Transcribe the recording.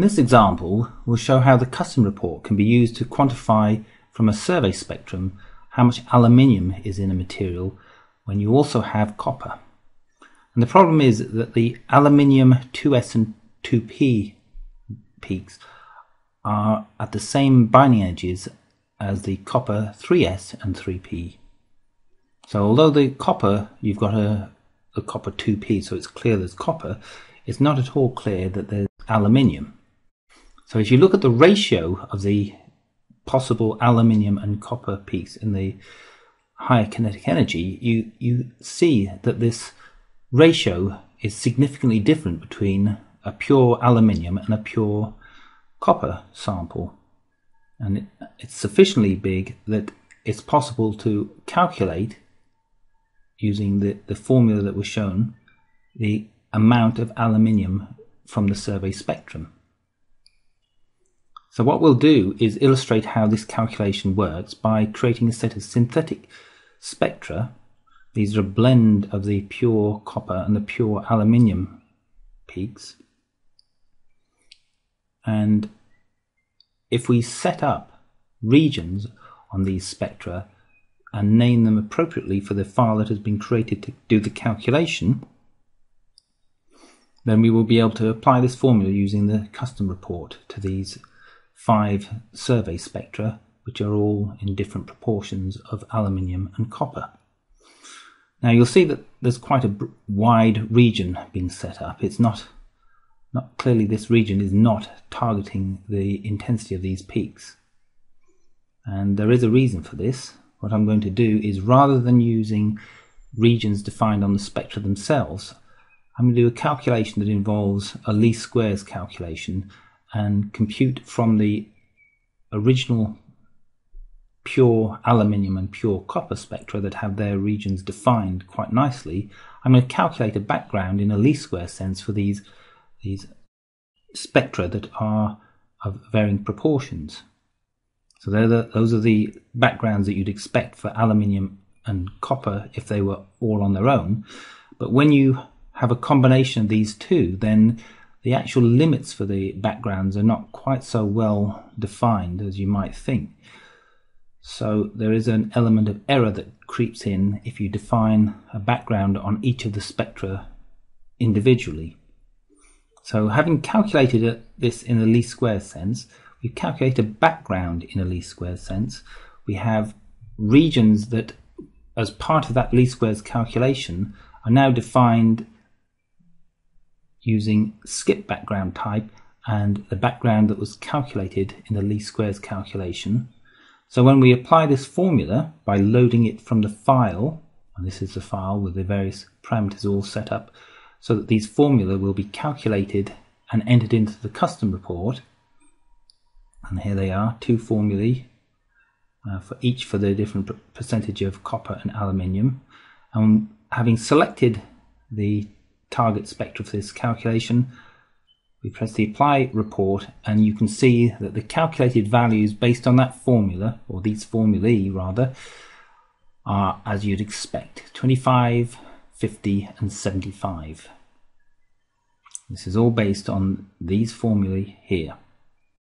This example, we'll show how the custom report can be used to quantify from a survey spectrum how much aluminium is in a material when you also have copper. And the problem is that the aluminium 2s and 2p peaks are at the same binding energies as the copper 3s and 3p. So although the copper, you've got a, a copper 2p, so it's clear there's copper, it's not at all clear that there's aluminium. So if you look at the ratio of the possible aluminium and copper peaks in the higher kinetic energy, you, you see that this ratio is significantly different between a pure aluminium and a pure copper sample. And it, it's sufficiently big that it's possible to calculate using the, the formula that was shown the amount of aluminium from the survey spectrum. So what we'll do is illustrate how this calculation works by creating a set of synthetic spectra. These are a blend of the pure copper and the pure aluminium peaks. And if we set up regions on these spectra and name them appropriately for the file that has been created to do the calculation, then we will be able to apply this formula using the custom report to these five survey spectra, which are all in different proportions of aluminium and copper. Now you'll see that there's quite a wide region being set up. It's not, not clearly this region is not targeting the intensity of these peaks. And there is a reason for this. What I'm going to do is rather than using regions defined on the spectra themselves, I'm going to do a calculation that involves a least squares calculation and compute from the original pure aluminium and pure copper spectra that have their regions defined quite nicely, I'm going to calculate a background in a least square sense for these, these spectra that are of varying proportions. So the, those are the backgrounds that you'd expect for aluminium and copper if they were all on their own. But when you have a combination of these two, then the actual limits for the backgrounds are not quite so well defined as you might think. So there is an element of error that creeps in if you define a background on each of the spectra individually. So having calculated this in a least square sense, we calculate a background in a least square sense. We have regions that, as part of that least squares calculation, are now defined using skip background type and the background that was calculated in the least squares calculation. So when we apply this formula by loading it from the file, and this is the file with the various parameters all set up, so that these formula will be calculated and entered into the custom report. And here they are, two formulae uh, for each for the different percentage of copper and aluminium. And having selected the target spectra for this calculation. We press the apply report and you can see that the calculated values based on that formula, or these formulae rather, are as you'd expect, 25, 50 and 75. This is all based on these formulae here.